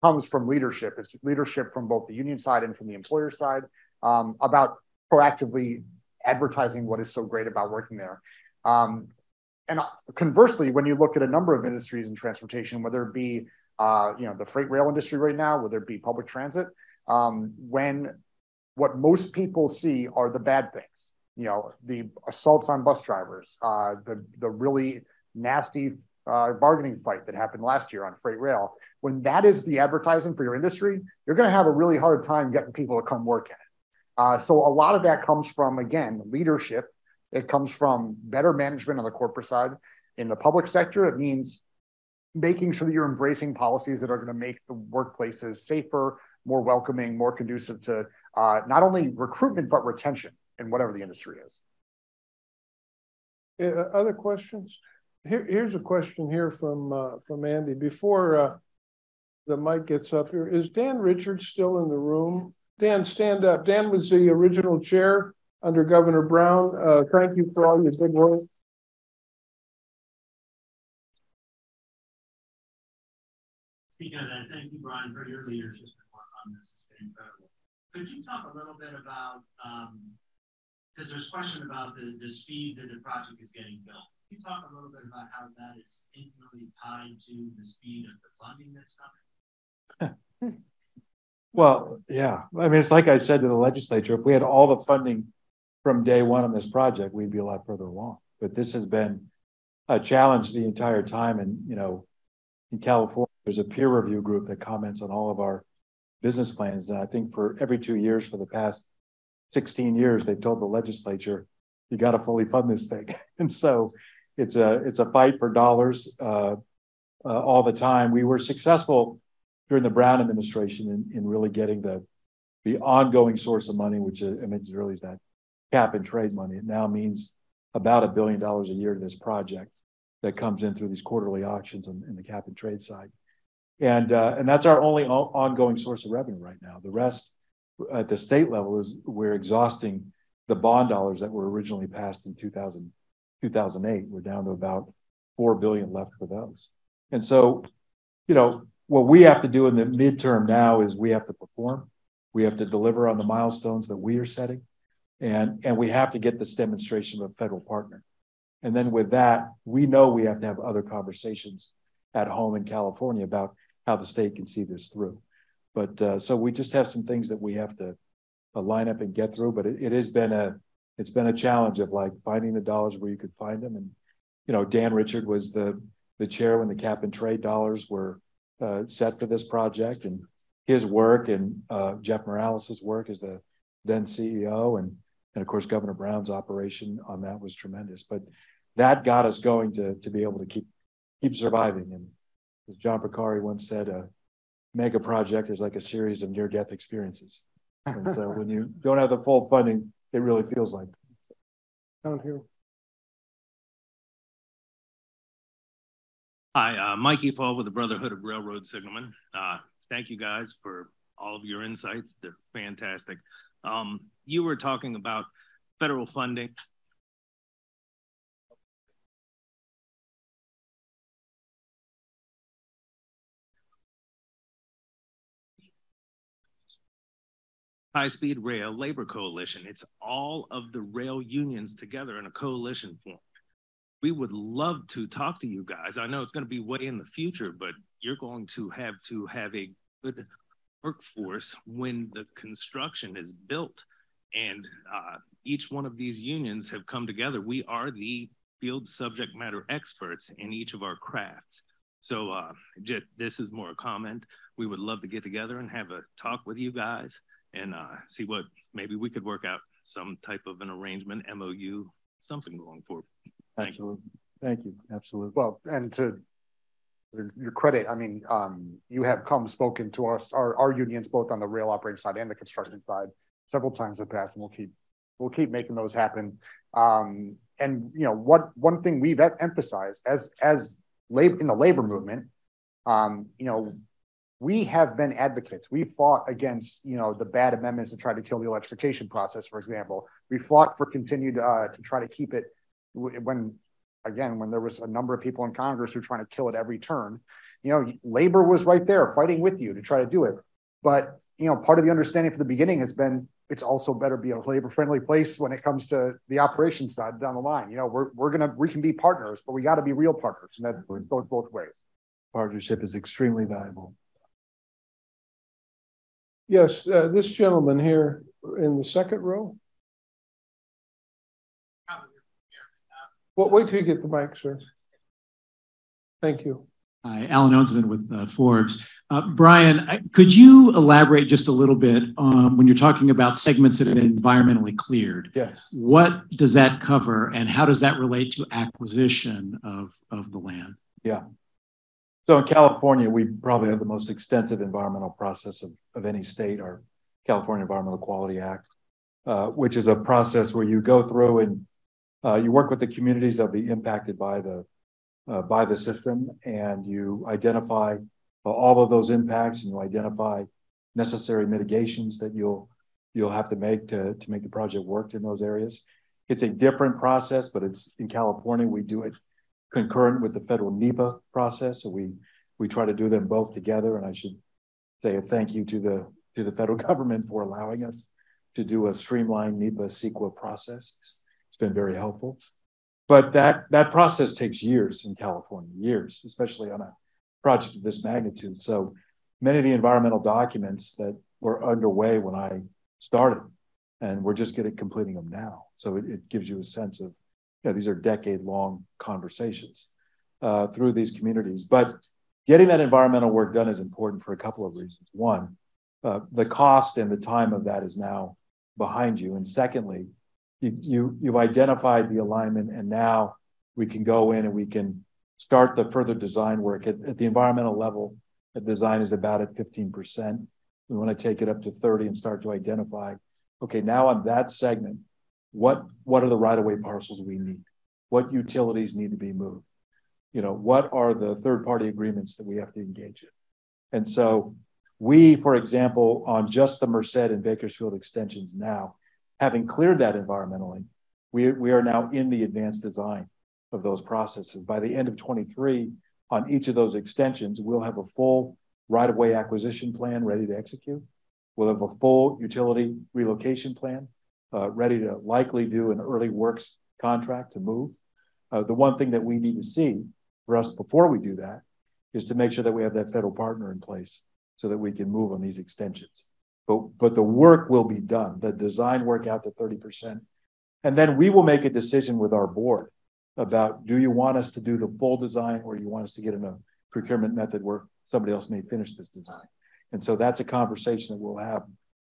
comes from leadership. It's leadership from both the union side and from the employer side um, about proactively advertising what is so great about working there. Um, and conversely, when you look at a number of industries in transportation, whether it be uh, you know the freight rail industry right now, whether it be public transit, um, when what most people see are the bad things, you know, the assaults on bus drivers, uh, the the really nasty uh, bargaining fight that happened last year on freight rail. When that is the advertising for your industry, you're going to have a really hard time getting people to come work in it. Uh, so a lot of that comes from again leadership. It comes from better management on the corporate side. In the public sector, it means making sure that you're embracing policies that are going to make the workplaces safer, more welcoming, more conducive to uh, not only recruitment but retention in whatever the industry is. Uh, other questions? Here, here's a question here from uh, from Andy. Before uh, the mic gets up here, is Dan Richards still in the room? Dan, stand up. Dan was the original chair under Governor Brown. Uh, thank you for all your good work. Speaking of that, thank you, Brian, for your leadership this. It's been incredible. Could you talk a little bit about, because um, there's question about the, the speed that the project is getting built. Can you talk a little bit about how that is intimately tied to the speed of the funding that's coming? well, yeah. I mean, it's like I said to the legislature, if we had all the funding from day one on this project, we'd be a lot further along. But this has been a challenge the entire time. And, you know, in California, there's a peer review group that comments on all of our business plans. And I think for every two years for the past 16 years, they've told the legislature, you got to fully fund this thing. And so it's a it's a fight for dollars uh, uh, all the time. We were successful during the Brown administration in, in really getting the the ongoing source of money, which I mentioned earlier is that cap and trade money. It now means about a billion dollars a year to this project that comes in through these quarterly auctions in, in the cap and trade side, and uh, and that's our only o- ongoing source of revenue right now. The rest at the state level is we're exhausting the bond dollars that were originally passed in 2000 2008. We're down to about 4 billion left for those. And so, you know, what we have to do in the midterm now is we have to perform. We have to deliver on the milestones that we are setting. And, and we have to get this demonstration of a federal partner. And then with that, we know we have to have other conversations at home in California about how the state can see this through. But uh, so we just have some things that we have to uh, line up and get through. But it, it has been a it's been a challenge of like finding the dollars where you could find them. And you know, Dan Richard was the the chair when the cap and trade dollars were uh, set for this project, and his work and uh, Jeff Morales's work as the then CEO, and and of course Governor Brown's operation on that was tremendous. But that got us going to to be able to keep keep surviving. And as John Porcari once said, a mega project is like a series of near death experiences. And so when you don't have the full funding, it really feels like. Down here. Hi, uh, Mikey Paul with the Brotherhood of Railroad Signalmen. Uh, thank you guys for all of your insights. They're fantastic. Um, you were talking about federal funding High Speed Rail Labor Coalition. It's all of the rail unions together in a coalition form. We would love to talk to you guys. I know it's going to be way in the future, but you're going to have to have a good workforce when the construction is built. And uh, each one of these unions have come together. We are the field subject matter experts in each of our crafts. So uh, this is more a comment. We would love to get together and have a talk with you guys and uh, see what maybe we could work out some type of an arrangement, MOU, something going forward. Thank Absolutely. You. Thank you. Absolutely. Well, and to your credit, I mean, um, you have come spoken to us, our, our unions, both on the rail operating side and the construction side, several times in the past, and we'll keep we'll keep making those happen. Um, and you know, what one thing we've emphasized as as labor in the labor movement, um, you know, we have been advocates. We fought against, you know, the bad amendments that tried to kill the electrification process, for example. We fought for continued uh, to try to keep it when, again, when there was a number of people in Congress who were trying to kill it every turn. You know, labor was right there fighting with you to try to do it. But you know, part of the understanding from the beginning has been it's also better be a labor friendly place when it comes to the operations side down the line. You know, we're we're gonna we can be partners, but we got to be real partners, and that goes both ways. Partnership is extremely valuable. Yes, uh, this gentleman here in the second row. Well, wait till you get the mic, sir. Thank you. Hi, Alan Owensman with uh, Forbes. Uh, Brian, could you elaborate just a little bit um, when you're talking about segments that have been environmentally cleared? Yes. What does that cover and how does that relate to acquisition of, of the land? Yeah. So in California, we probably have the most extensive environmental process of, of any state, our California Environmental Quality Act, uh, which is a process where you go through and uh, you work with the communities that will be impacted by the uh, by the system, and you identify all of those impacts, and you identify necessary mitigations that you'll you'll have to make to to make the project work in those areas. It's a different process, but it's in California. We do it concurrent with the federal NEPA process. So we we try to do them both together. And I should say a thank you to the to the federal government for allowing us to do a streamlined NEPA CEQA process. It's been very helpful. But that that process takes years in California, years, especially on a project of this magnitude. So many of the environmental documents that were underway when I started, and we're just getting completing them now. So it, it gives you a sense of you know, these are decade long conversations uh, through these communities. But getting that environmental work done is important for a couple of reasons. One, uh, the cost and the time of that is now behind you. And secondly, you, you, you've identified the alignment, and now we can go in and we can start the further design work. At, at the environmental level, the design is about at 15%. We want to take it up to 30 and start to identify, okay, now on that segment, what what are the right of way parcels we need? What utilities need to be moved? You know what are the third party agreements that we have to engage in? And so we for example on just the merced and bakersfield extensions now having cleared that environmentally we, we are now in the advanced design of those processes. By the end of 23 on each of those extensions we'll have a full right of way acquisition plan ready to execute. We'll have a full utility relocation plan ready to likely do an early works contract to move. Uh, the one thing that we need to see for us before we do that is to make sure that we have that federal partner in place so that we can move on these extensions. But, but the work will be done, the design work out to 30%. And then we will make a decision with our board about do you want us to do the full design or you want us to get in a procurement method where somebody else may finish this design. And so that's a conversation that we'll have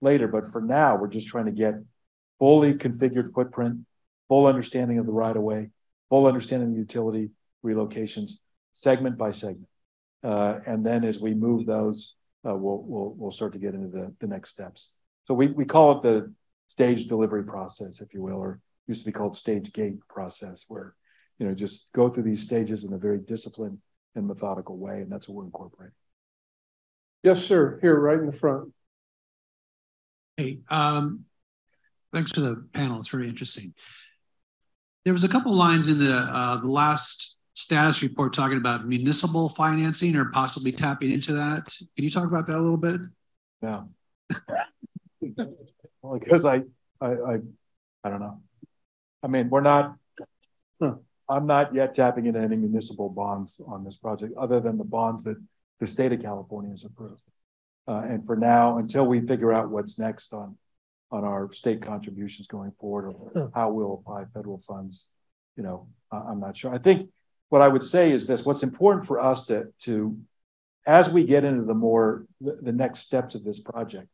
later. But for now, we're just trying to get fully configured footprint, full understanding of the right of way, full understanding of the utility relocations, segment by segment. Uh, and then as we move those, uh, we'll, we'll, we'll start to get into the, the next steps. So we, we call it the stage delivery process, if you will, or used to be called stage gate process, where, you know, just go through these stages in a very disciplined and methodical way. And that's what we're incorporating. Yes, sir. Here, right in the front. Hey, um, Thanks for the panel. It's very interesting. There was a couple lines in the uh, the last status report talking about municipal financing or possibly tapping into that. Can you talk about that a little bit? Yeah. well, because I, I, I, I don't know. I mean, we're not. I'm not yet tapping into any municipal bonds on this project, other than the bonds that the state of California has approved. Uh, and for now, until we figure out what's next on on our state contributions going forward or how we'll apply federal funds. You know, I'm not sure. I think what I would say is this: what's important for us to to as we get into the more the, next steps of this project,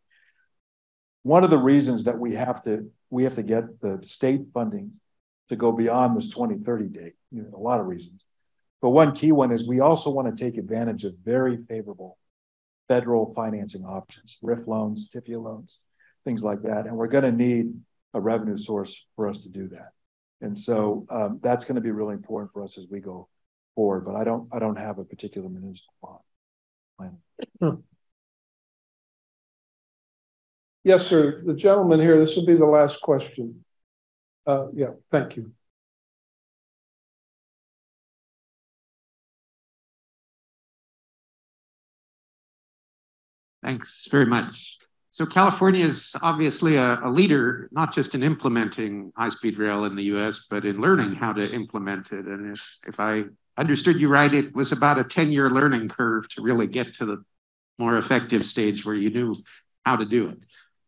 one of the reasons that we have to we have to get the state funding to go beyond this 2030 date. You know, a lot of reasons. But one key one is we also want to take advantage of very favorable federal financing options, RRIF loans, TIFIA loans things like that. And we're going to need a revenue source for us to do that. And so um, that's going to be really important for us as we go forward. But I don't I don't have a particular municipal plan. Yes, sir. The gentleman here, this will be the last question. Uh, yeah, thank you. Thanks very much. So California is obviously a, a, leader, not just in implementing high-speed rail in the U.S., but in learning how to implement it. And if, if I understood you right, it was about a 10-year learning curve to really get to the more effective stage where you knew how to do it.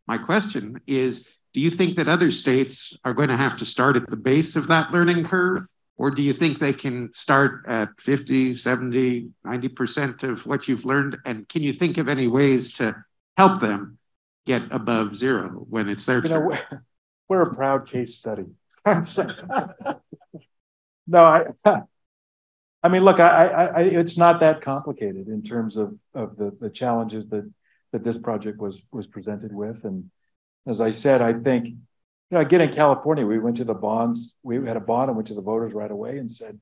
My question is, do you think that other states are going to have to start at the base of that learning curve? Or do you think they can start at 50, 70, 90% of what you've learned? And can you think of any ways to help them get above zero when it's their you turn? Know, we're a proud case study. no, I, I mean, look, I, I, it's not that complicated in terms of, of the, the challenges that, that this project was, was presented with. And as I said, I think you know, again in California, we went to the bonds. We had a bond and went to the voters right away and said,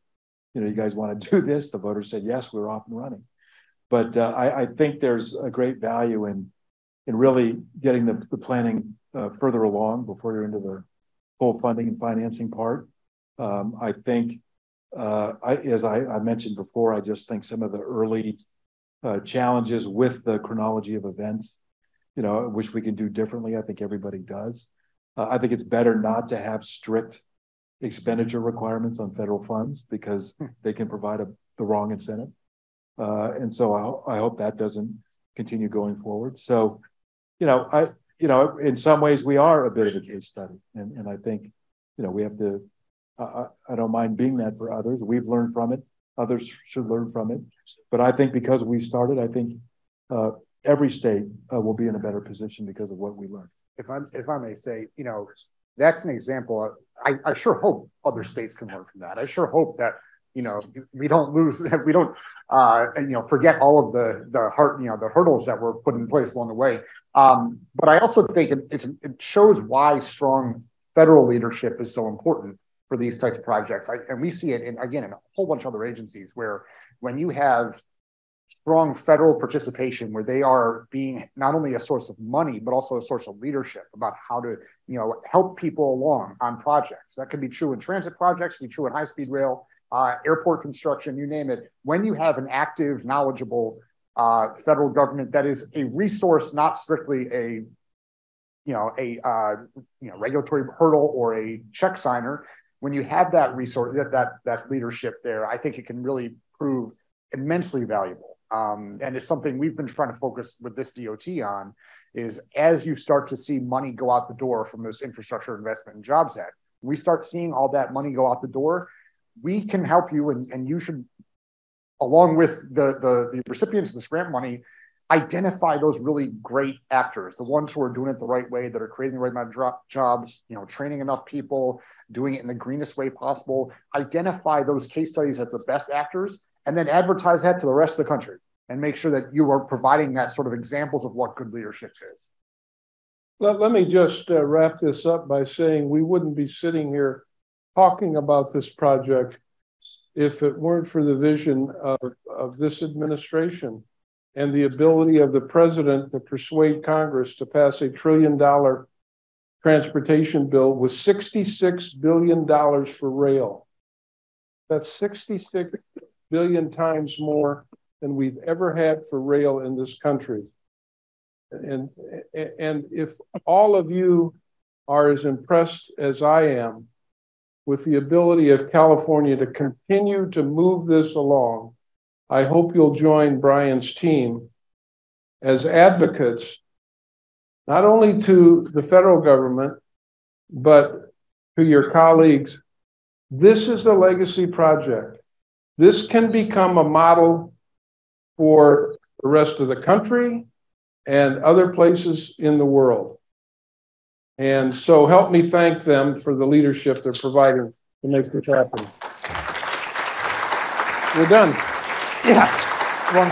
you know, you guys want to do this? The voters said yes. We are off and running. But uh, I, I, think there's a great value in in really getting the, the planning uh, further along before you're into the full funding and financing part. Um, I think, uh, I, as I, I, mentioned before, I just think some of the early uh, challenges with the chronology of events, you know, which we can do differently. I think everybody does. Uh, I think it's better not to have strict expenditure requirements on federal funds because hmm. they can provide a, the wrong incentive. Uh, and so I, I, hope that doesn't continue going forward. So, you know, I, you know, in some ways we are a bit of a case study, and and I think, you know, we have to. I, I don't mind being that for others. We've learned from it. Others should learn from it. But I think because we started, I think uh, every state uh, will be in a better position because of what we learned if I'm if I may say, you know, that's an example. Of, I, I sure hope other states can learn from that. I sure hope that you know we don't lose we don't uh, you know forget all of the the heart you know the hurdles that were put in place along the way. Um, but I also think it, it shows why strong federal leadership is so important for these types of projects. I, and we see it in again in a whole bunch of other agencies where when you have strong federal participation where they are being not only a source of money but also a source of leadership about how to you know help people along on projects that could be true in transit projects be true in high speed rail uh, airport construction you name it. When you have an active knowledgeable uh, federal government that is a resource not strictly a you know a uh, you know regulatory hurdle or a check signer when you have that resource that that, that leadership there i think it can really prove immensely valuable. Um, and it's something we've been trying to focus with this DOT on is as you start to see money go out the door from this infrastructure investment and jobs act, we start seeing all that money go out the door, we can help you and, and you should, along with the, the, the recipients of this grant money, identify those really great actors, the ones who are doing it the right way, that are creating the right amount of jobs, you know, training enough people, doing it in the greenest way possible. Identify those case studies as the best actors and then advertise that to the rest of the country and make sure that you are providing that sort of examples of what good leadership is. Let, let me just uh, wrap this up by saying we wouldn't be sitting here talking about this project if it weren't for the vision of, of this administration and the ability of the president to persuade Congress to pass a trillion dollar transportation bill with $66 billion for rail. That's 66 billion times more than we've ever had for rail in this country. And, and if all of you are as impressed as I am with the ability of California to continue to move this along, I hope you'll join Brian's team as advocates, not only to the federal government, but to your colleagues. This is a legacy project. This can become a model for the rest of the country and other places in the world. And so help me thank them for the leadership they're providing to make this happen. We're done. Yeah. One